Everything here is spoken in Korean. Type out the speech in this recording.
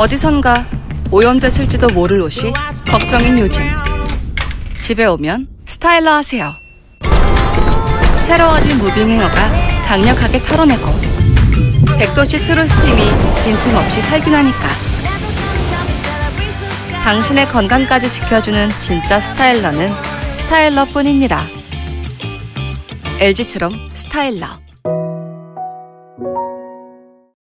어디선가 오염됐을지도 모를 옷이 걱정인 요즘. 집에 오면 스타일러 하세요. 새로워진 moving hanger가 강력하게 털어내고 백도씨 TrueSteam이 빈틈없이 살균하니까 당신의 건강까지 지켜주는 진짜 스타일러는 스타일러뿐입니다. LG 트롬 스타일러